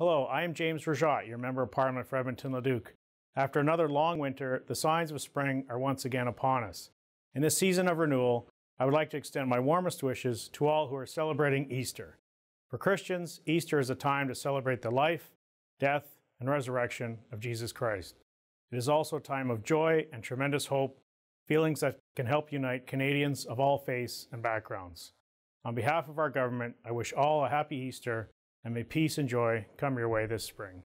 Hello, I am James Rajotte, your Member of Parliament for Edmonton Leduc. After another long winter, the signs of spring are once again upon us. In this season of renewal, I would like to extend my warmest wishes to all who are celebrating Easter. For Christians, Easter is a time to celebrate the life, death, and resurrection of Jesus Christ. It is also a time of joy and tremendous hope, feelings that can help unite Canadians of all faiths and backgrounds. On behalf of our government, I wish all a happy Easter and may peace and joy come your way this spring.